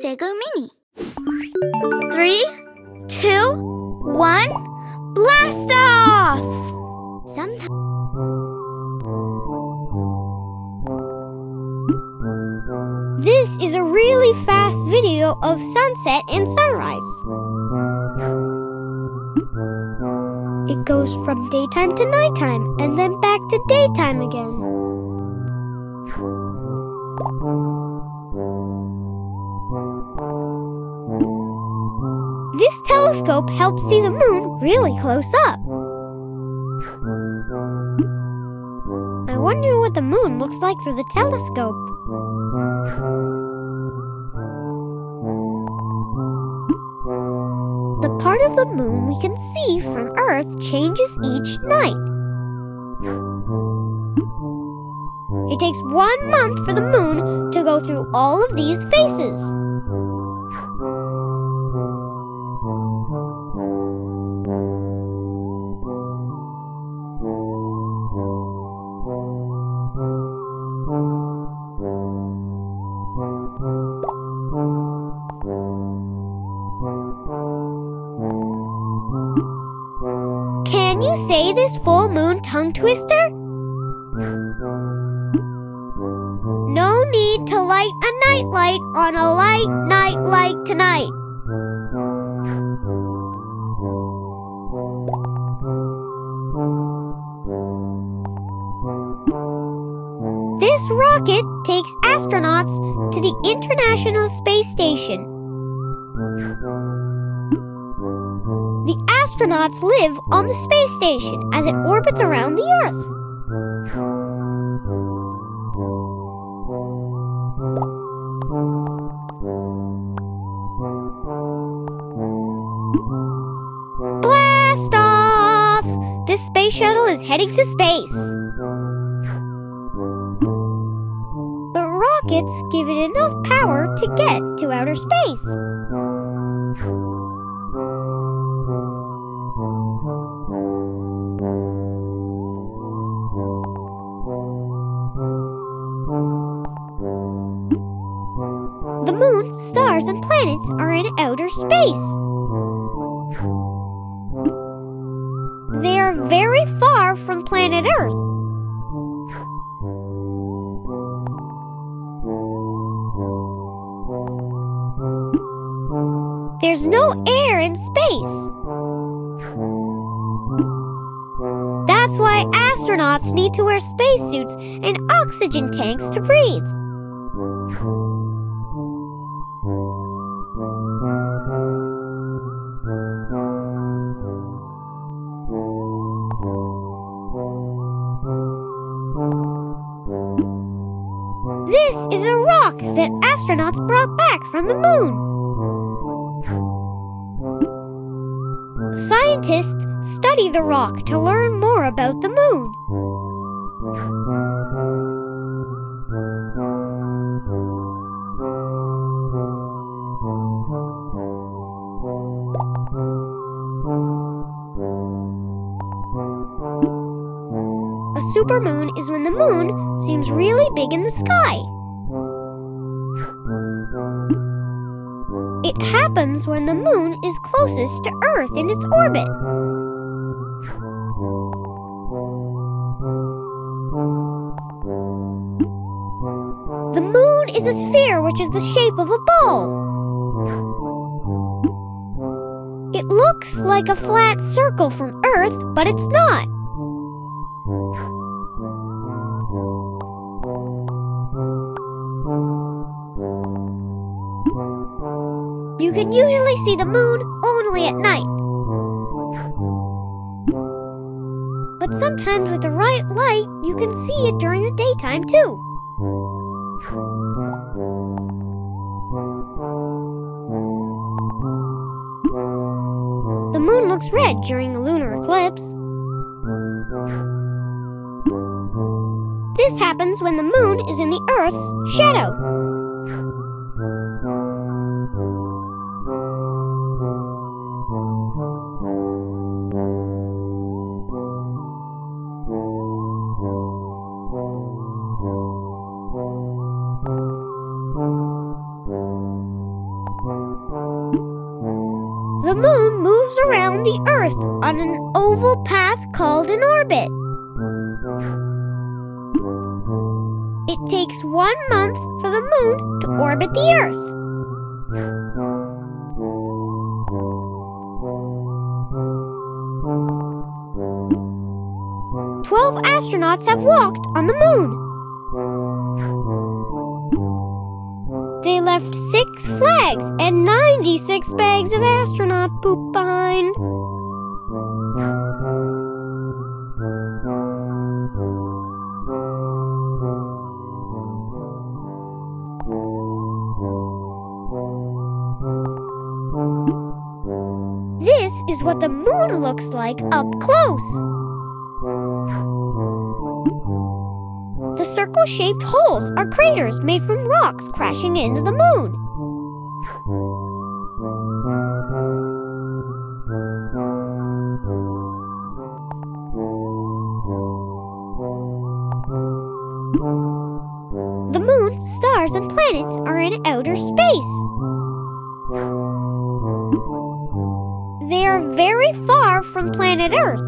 Sago Mini. Three, two, one, blast off! Sometimes. This is a really fast video of sunset and sunrise. It goes from daytime to nighttime and then back to daytime again. Telescope helps see the moon really close up. I wonder what the moon looks like through the telescope. The part of the moon we can see from Earth changes each night. It takes one month for the moon to go through all of these phases. You say this full moon tongue twister? No need to light a night light on a light night light tonight. This rocket takes astronauts to the International Space Station. The astronauts live on the space station as it orbits around the Earth. Blast off! This space shuttle is heading to space. The rockets give it enough power to get to outer space. Stars, and planets are in outer space. They are very far from planet Earth. There's no air in space. That's why astronauts need to wear spacesuits and oxygen tanks to breathe. That astronauts brought back from the moon. Scientists study the rock to learn more about the moon. A supermoon is when the moon seems really big in the sky. It happens when the moon is closest to Earth in its orbit. The moon is a sphere which is the shape of a ball. It looks like a flat circle from Earth, but it's not. Can usually see the moon only at night. But sometimes with the right light, you can see it during the daytime too. The moon looks red during a lunar eclipse. This happens when the moon is in the Earth's shadow. Around the Earth on an oval path called an orbit. It takes one month for the moon to orbit the Earth. Twelve astronauts have walked on the moon. Six flags and 96 bags of astronaut poop behind. This is what the moon looks like up close. Circle shaped holes are craters made from rocks crashing into the moon. The moon, stars, and planets are in outer space. They are very far from planet Earth.